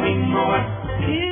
growing more.